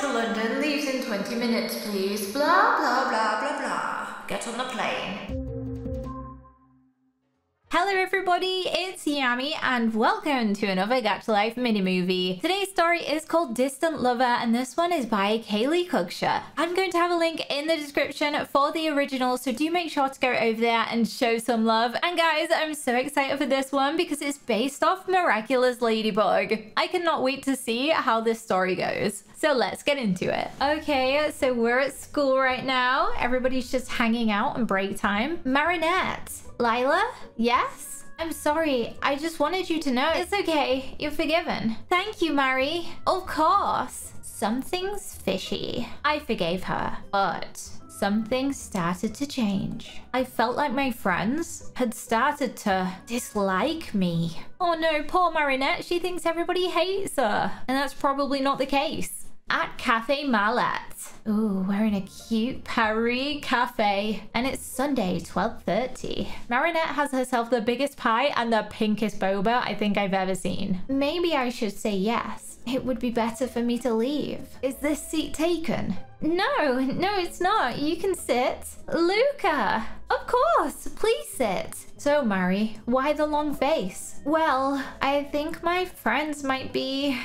To London leaves in 20 minutes, please. Blah, blah, blah, blah, blah. Get on the plane. Hello everybody, it's Yammy and welcome to another Gacha Life mini movie. Today's story is called Distant Lover and this one is by Kaylee Kugsha. I'm going to have a link in the description for the original so do make sure to go over there and show some love. And guys, I'm so excited for this one because it's based off Miraculous Ladybug. I cannot wait to see how this story goes. So let's get into it. Okay, so we're at school right now. Everybody's just hanging out on break time. Marinette. Lila? Yes? I'm sorry. I just wanted you to know. It's okay. You're forgiven. Thank you, Mari. Of course. Something's fishy. I forgave her, but something started to change. I felt like my friends had started to dislike me. Oh no, poor Marinette. She thinks everybody hates her. And that's probably not the case at Cafe Marlette. Ooh, we're in a cute Paris cafe and it's Sunday, 12.30. Marinette has herself the biggest pie and the pinkest boba I think I've ever seen. Maybe I should say yes. It would be better for me to leave. Is this seat taken? No, no, it's not. You can sit. Luka! Of course, please sit. So, Mari, why the long face? Well, I think my friends might be...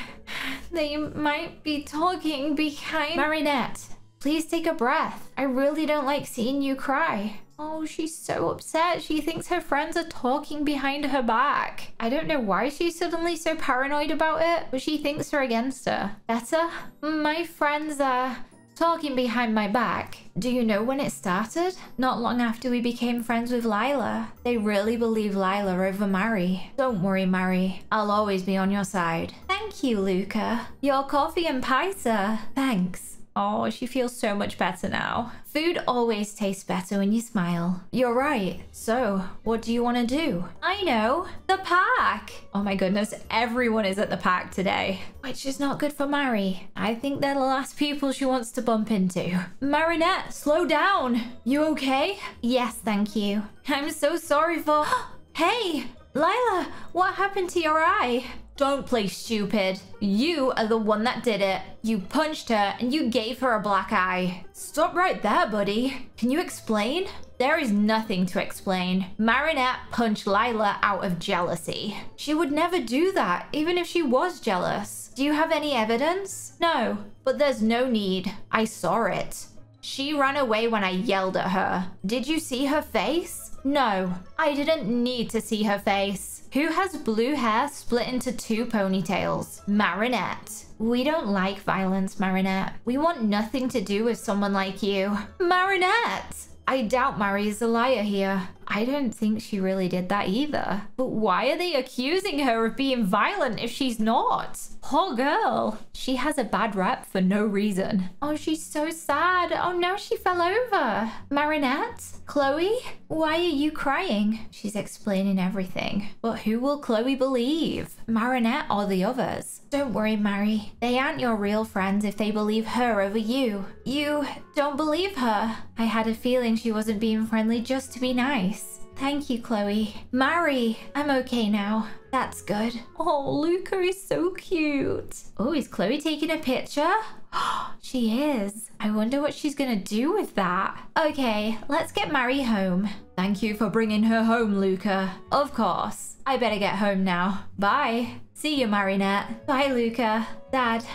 They might be talking behind... Marinette, please take a breath. I really don't like seeing you cry. Oh, she's so upset. She thinks her friends are talking behind her back. I don't know why she's suddenly so paranoid about it, but she thinks they're against her. Better? My friends are talking behind my back. Do you know when it started? Not long after we became friends with Lila. They really believe Lila over Mari. Don't worry, Mari. I'll always be on your side. Thank you, Luka. Your coffee and pie, sir. Thanks. Oh, she feels so much better now. Food always tastes better when you smile. You're right. So, what do you want to do? I know. The park. Oh my goodness, everyone is at the park today. Which is not good for Mari. I think they're the last people she wants to bump into. Marinette, slow down. You okay? Yes, thank you. I'm so sorry for... hey, Lila, what happened to your eye? Don't play stupid. You are the one that did it. You punched her and you gave her a black eye. Stop right there, buddy. Can you explain? There is nothing to explain. Marinette punched Lila out of jealousy. She would never do that, even if she was jealous. Do you have any evidence? No, but there's no need. I saw it. She ran away when I yelled at her. Did you see her face? No, I didn't need to see her face. Who has blue hair split into two ponytails? Marinette. We don't like violence, Marinette. We want nothing to do with someone like you. Marinette! I doubt Mari is a liar here. I don't think she really did that either. But why are they accusing her of being violent if she's not? Poor girl. She has a bad rap for no reason. Oh, she's so sad. Oh no, she fell over. Marinette? Chloe? Why are you crying? She's explaining everything. But who will Chloe believe? Marinette or the others? Don't worry, Mari. They aren't your real friends if they believe her over you. You don't believe her. I had a feeling she wasn't being friendly just to be nice. Thank you, Chloe. Mari, I'm okay now. That's good. Oh, Luka is so cute. Oh, is Chloe taking a picture? she is. I wonder what she's gonna do with that. Okay, let's get Mari home. Thank you for bringing her home, Luka. Of course. I better get home now. Bye. See you, Marinette. Bye, Luka. Dad,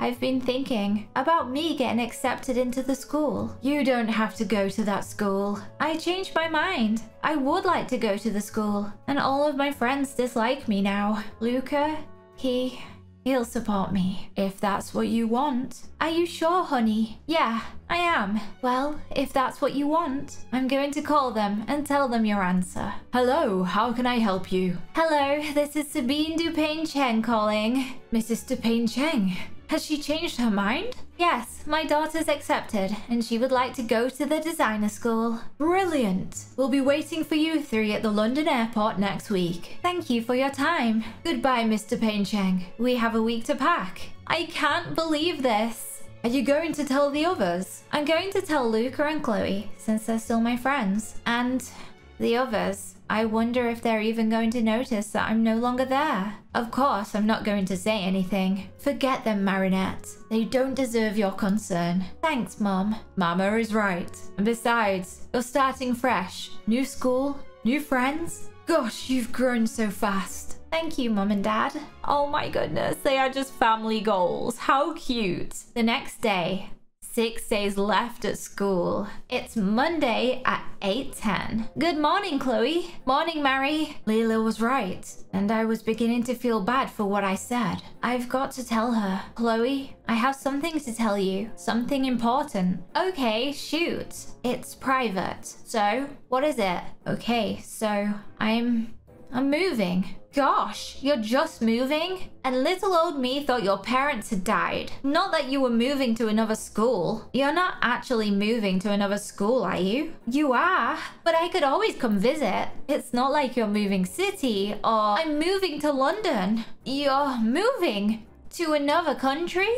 I've been thinking about me getting accepted into the school. You don't have to go to that school. I changed my mind. I would like to go to the school. And all of my friends dislike me now. Luka, he... He'll support me, if that's what you want. Are you sure, honey? Yeah, I am. Well, if that's what you want, I'm going to call them and tell them your answer. Hello, how can I help you? Hello, this is Sabine Dupain Cheng calling. Mrs. Dupain Cheng, has she changed her mind? Yes, my daughter's accepted, and she would like to go to the designer school. Brilliant! We'll be waiting for you three at the London airport next week. Thank you for your time. Goodbye, Mr. Pain Cheng. We have a week to pack. I can't believe this. Are you going to tell the others? I'm going to tell Luka and Chloe, since they're still my friends. And The others, I wonder if they're even going to notice that I'm no longer there. Of course, I'm not going to say anything. Forget them, Marinette. They don't deserve your concern. Thanks, Mom. Mama is right. And besides, you're starting fresh. New school, new friends. Gosh, you've grown so fast. Thank you, Mom and Dad. Oh my goodness, they are just family goals. How cute. The next day, six days left at school. It's Monday at 8.10. Good morning, Chloe. Morning, Mari. Lila was right, and I was beginning to feel bad for what I said. I've got to tell her. Chloe, I have something to tell you. Something important. Okay, shoot. It's private. So, what is it? Okay, so I'm... I'm moving. Gosh, you're just moving? And little old me thought your parents had died. Not that you were moving to another school. You're not actually moving to another school, are you? You are, but I could always come visit. It's not like you're moving city or I'm moving to London. You're moving to another country?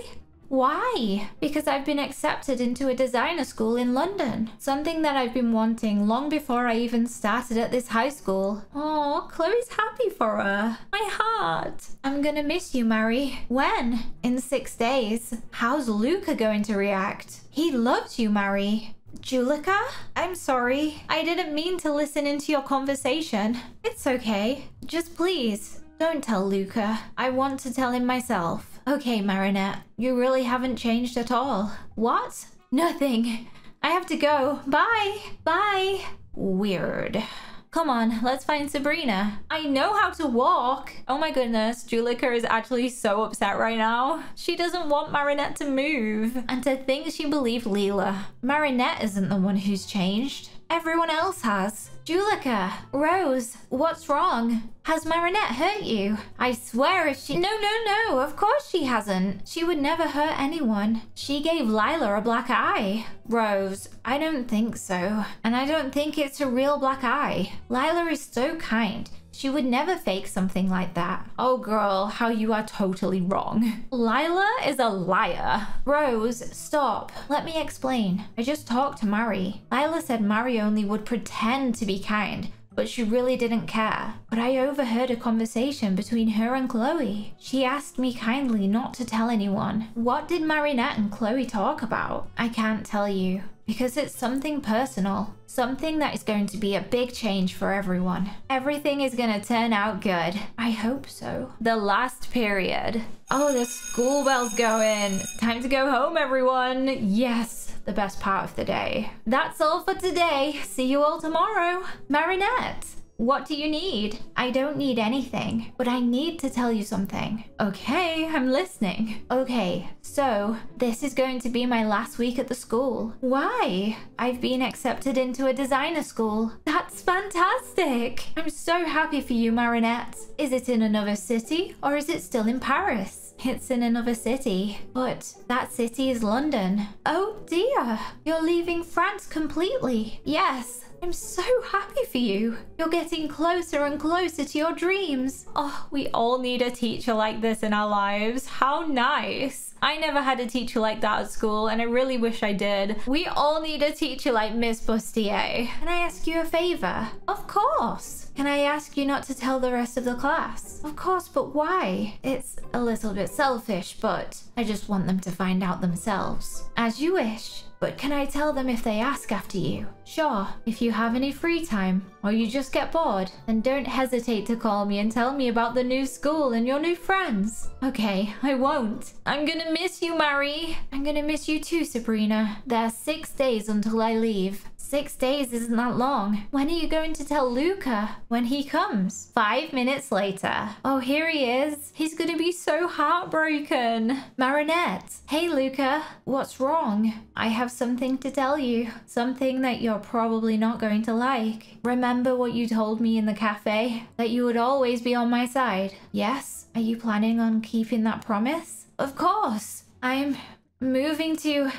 Why? Because I've been accepted into a designer school in London. Something that I've been wanting long before I even started at this high school. Oh, Chloe's happy for her. My heart. I'm gonna miss you, Mari. When? In six days. How's Luka going to react? He loves you, Mari. Juleka? I'm sorry. I didn't mean to listen into your conversation. It's okay. Just please, don't tell Luka. I want to tell him myself. Okay, Marinette, you really haven't changed at all. What? Nothing. I have to go. Bye. Bye. Weird. Come on, let's find Sabrina. I know how to walk. Oh my goodness, Juleka is actually so upset right now. She doesn't want Marinette to move. And to think she believed Lila. Marinette isn't the one who's changed. Everyone else has. Juleka, Rose, what's wrong? Has Marinette hurt you? I swear if she- No, no, no, of course she hasn't. She would never hurt anyone. She gave Lila a black eye. Rose, I don't think so. And I don't think it's a real black eye. Lila is so kind. She would never fake something like that. Oh girl, how you are totally wrong. Lila is a liar. Rose, stop. Let me explain. I just talked to Mari. Lila said Mari only would pretend to be kind, but she really didn't care. But I overheard a conversation between her and Chloe. She asked me kindly not to tell anyone. What did Marinette and Chloe talk about? I can't tell you because it's something personal, something that is going to be a big change for everyone. Everything is going to turn out good. I hope so. The last period. Oh, the school bell's going. Time to go home, everyone. Yes, the best part of the day. That's all for today. See you all tomorrow. Marinette. What do you need? I don't need anything, but I need to tell you something. Okay, I'm listening. Okay, so this is going to be my last week at the school. Why? I've been accepted into a designer school. That's fantastic. I'm so happy for you, Marinette. Is it in another city or is it still in Paris? It's in another city, but that city is London. Oh dear, you're leaving France completely. Yes, I'm so happy for you. You're getting closer and closer to your dreams. Oh, we all need a teacher like this in our lives. How nice. I never had a teacher like that at school and I really wish I did. We all need a teacher like Miss Bustier. Can I ask you a favor? Of course. Can I ask you not to tell the rest of the class? Of course, but why? It's a little bit selfish, but I just want them to find out themselves. As you wish. But can I tell them if they ask after you? Sure, if you have any free time, or you just get bored, then don't hesitate to call me and tell me about the new school and your new friends. Okay, I won't. I'm gonna miss you, Mari. I'm gonna miss you too, Sabrina. There are six days until I leave. Six days isn't that long. When are you going to tell Luka? When he comes. Five minutes later. Oh, here he is. He's gonna be so heartbroken. Marinette. Hey, Luka. What's wrong? I have something to tell you. Something that you're probably not going to like. Remember what you told me in the cafe? That you would always be on my side. Yes? Are you planning on keeping that promise? Of course. I'm moving to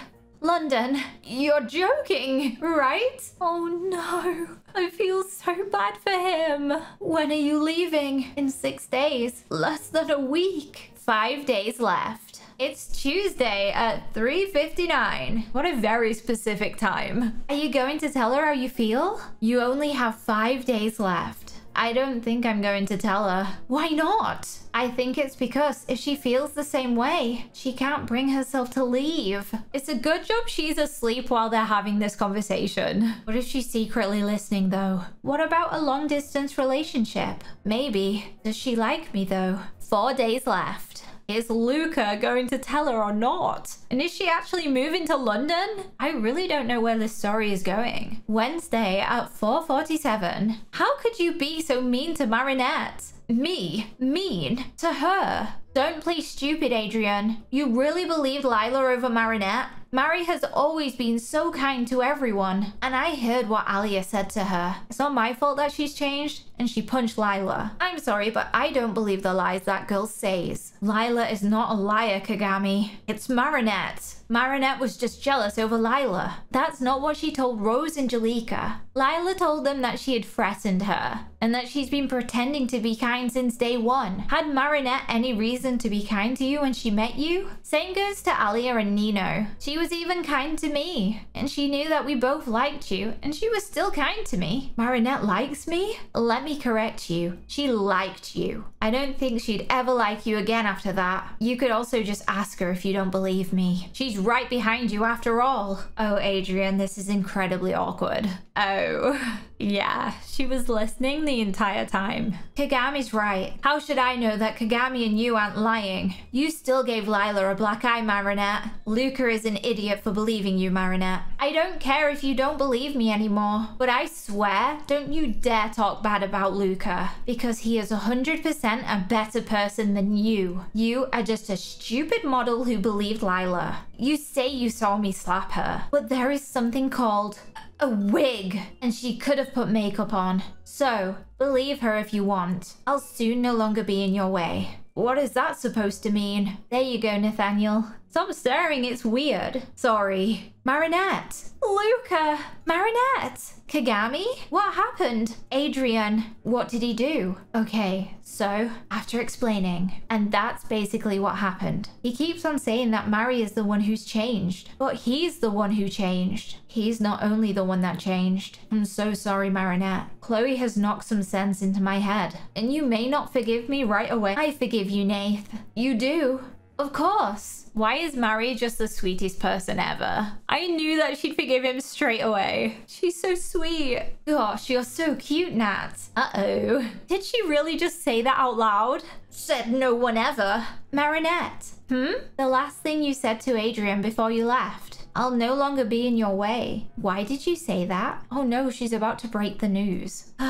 London. You're joking, right? Oh no. I feel so bad for him. When are you leaving? In six days. Less than a week. Five days left. It's Tuesday at 3.59. What a very specific time. Are you going to tell her how you feel? You only have five days left. I don't think I'm going to tell her. Why not? I think it's because if she feels the same way, she can't bring herself to leave. It's a good job she's asleep while they're having this conversation. What if she's secretly listening though? What about a long distance relationship? Maybe. Does she like me though? Four days left. Is Luka going to tell her or not? And is she actually moving to London? I really don't know where this story is going. Wednesday at 4.47. How could you be so mean to Marinette? Me? Mean? To her? Don't play stupid, Adrien. You really believed Lila over Marinette? Mari has always been so kind to everyone, and I heard what Alya said to her. It's not my fault that she's changed, and she punched Lila. I'm sorry, but I don't believe the lies that girl says. Lila is not a liar, Kagami. It's Marinette. Marinette was just jealous over Lila. That's not what she told Rose and Juleka. Lila told them that she had threatened her, and that she's been pretending to be kind since day one. Had Marinette any reason to be kind to you when she met you? Same goes to Alya and Nino. She was even kind to me, and she knew that we both liked you, and she was still kind to me. Marinette likes me? Let me correct you. She liked you. I don't think she'd ever like you again after that. You could also just ask her if you don't believe me. She's right behind you after all. Oh, Adrien, this is incredibly awkward. Oh, yeah, she was listening the entire time. Kagami's right. How should I know that Kagami and you aren't lying? You still gave Lila a black eye, Marinette. Luka is an idiot for believing you, Marinette. I don't care if you don't believe me anymore, but I swear, don't you dare talk bad about Luka, because he is 100% a better person than you. You are just a stupid model who believed Lila. You say you saw me slap her, but there is something called a wig, and she could have put makeup on. So, believe her if you want. I'll soon no longer be in your way. What is that supposed to mean? There you go, Nathaniel. Stop staring, it's weird. Sorry. Marinette. Luka. Marinette. Kagami? What happened? Adrien. What did he do? Okay, so after explaining, and that's basically what happened. He keeps on saying that Mari is the one who's changed, but he's the one who changed. He's not only the one that changed. I'm so sorry, Marinette. Chloe has knocked some sense into my head, and you may not forgive me right away. I forgive you, Nath. You do. Of course. Why is Mari just the sweetest person ever? I knew that she'd forgive him straight away. She's so sweet. Gosh, you're so cute, Nat. Uh-oh. Did she really just say that out loud? Said no one ever. Marinette. Hmm? The last thing you said to Adrien before you left. I'll no longer be in your way. Why did you say that? Oh no, she's about to break the news.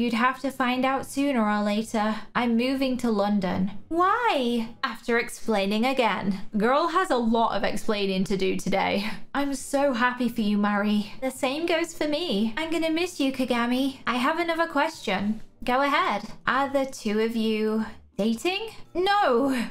You'd have to find out sooner or later. I'm moving to London. Why? After explaining again. Girl has a lot of explaining to do today. I'm so happy for you, Mari. The same goes for me. I'm gonna miss you, Kagami. I have another question. Go ahead. Are the two of you dating? No.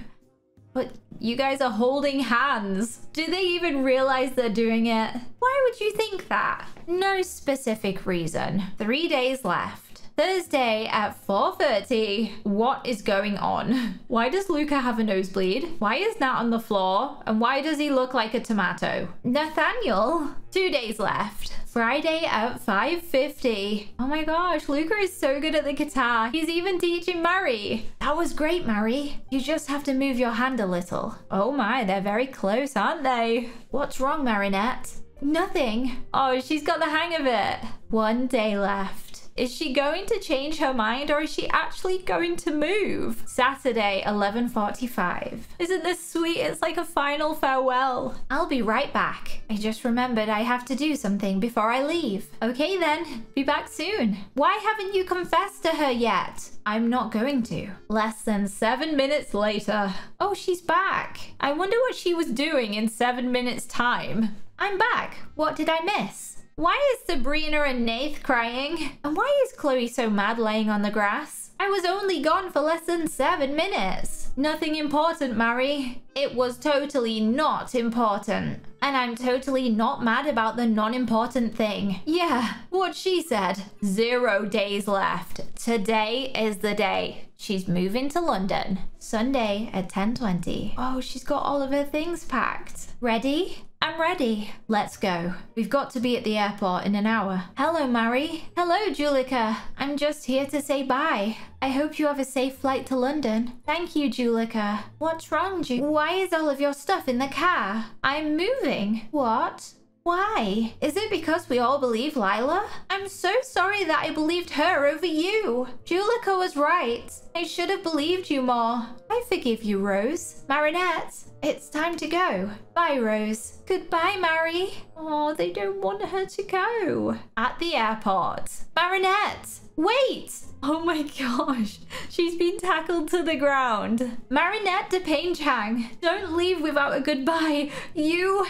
But you guys are holding hands. Do they even realize they're doing it? Why would you think that? No specific reason. Three days left. Thursday at 4.30. What is going on? Why does Luka have a nosebleed? Why is Nat on the floor? And why does he look like a tomato? Nathaniel? Two days left. Friday at 5.50. Oh my gosh, Luka is so good at the guitar. He's even teaching Mari. That was great, Mari. You just have to move your hand a little. Oh my, they're very close, aren't they? What's wrong, Marinette? Nothing. Oh, she's got the hang of it. One day left. Is she going to change her mind or is she actually going to move? Saturday, 11.45. Isn't this sweet? It's like a final farewell. I'll be right back. I just remembered I have to do something before I leave. Okay then, be back soon. Why haven't you confessed to her yet? I'm not going to. Less than seven minutes later. Oh, she's back. I wonder what she was doing in seven minutes time. I'm back. What did I miss? Why is Sabrina and Nath crying? And why is Chloe so mad laying on the grass? I was only gone for less than seven minutes. Nothing important, Mari. It was totally not important. And I'm totally not mad about the non-important thing. Yeah, what she said. Zero days left. Today is the day. She's moving to London. Sunday at 10.20. Oh, she's got all of her things packed. Ready? I'm ready. Let's go. We've got to be at the airport in an hour. Hello, Mari. Hello, Juleka. I'm just here to say bye. I hope you have a safe flight to London. Thank you, Juleka. What's wrong, Ju- Why is all of your stuff in the car? I'm moving. What? Why? Is it because we all believe Lila? I'm so sorry that I believed her over you. Juleka was right. I should have believed you more. I forgive you, Rose. Marinette, it's time to go. Bye, Rose. Goodbye, Mari. Oh, they don't want her to go. At the airport. Marinette, wait! Oh my gosh, she's been tackled to the ground. Marinette Dupain Cheng, don't leave without a goodbye. You...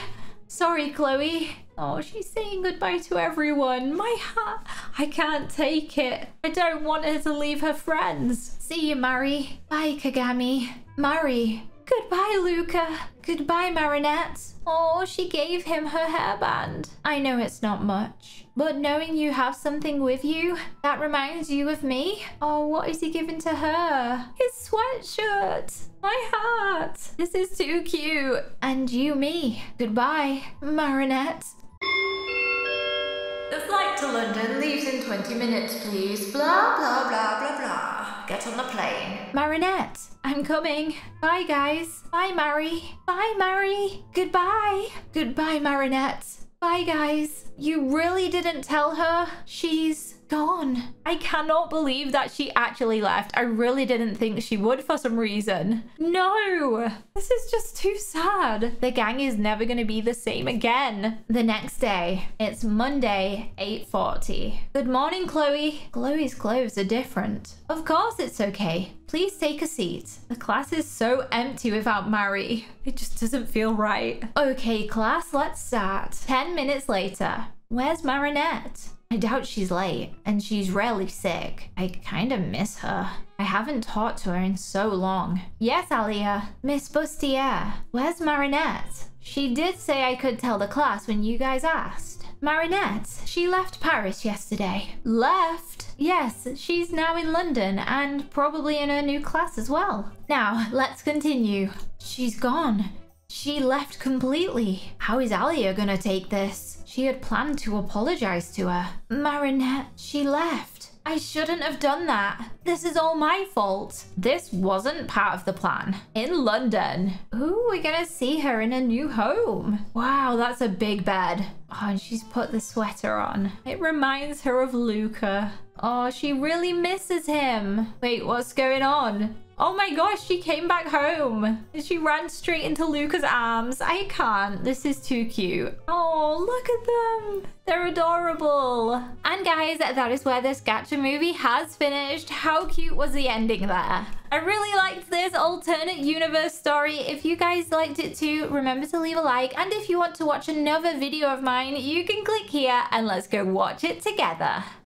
Sorry, Chloe. Oh. oh, she's saying goodbye to everyone. My heart. I can't take it. I don't want her to leave her friends. See you, Mari. Bye, Kagami. Mari. Goodbye, Luka. Goodbye, Marinette. Oh, she gave him her hairband. I know it's not much, but knowing you have something with you, that reminds you of me. Oh, what is he giving to her? His sweatshirt. My heart. This is too cute. And you, me. Goodbye, Marinette. The flight to London leaves in 20 minutes, please. Blah, blah, blah, blah. Get on the plane. Marinette, I'm coming. Bye, guys. Bye, Mari. Bye, Mari. Goodbye. Goodbye, Marinette. Bye, guys. You really didn't tell her she's gone. I cannot believe that she actually left. I really didn't think she would for some reason. No, this is just too sad. The gang is never going to be the same again. The next day, it's Monday, 8.40. Good morning, Chloe. Chloe's clothes are different. Of course it's okay. Please take a seat. The class is so empty without Mari. It just doesn't feel right. Okay, class, let's start. 10 minutes later. Where's Marinette? I doubt she's late, and she's rarely sick. I kind of miss her. I haven't talked to her in so long. Yes, Alya. Miss Bustier. Where's Marinette? She did say I could tell the class when you guys asked. Marinette, she left Paris yesterday. Left? Yes, she's now in London and probably in her new class as well. Now, let's continue. She's gone. She left completely. How is Alya gonna take this? She had planned to apologize to her. Marinette, she left. I shouldn't have done that. This is all my fault. This wasn't part of the plan. In London. Ooh, we're gonna see her in a new home. Wow, that's a big bed. Oh, and she's put the sweater on. It reminds her of Luka. Oh, she really misses him. Wait, what's going on? Oh my gosh, she came back home. She ran straight into Luka's arms. I can't. This is too cute. Oh, look at them. They're adorable. And guys, that is where this gacha movie has finished. How cute was the ending there? I really liked this alternate universe story. If you guys liked it too, remember to leave a like. And if you want to watch another video of mine, you can click here and let's go watch it together.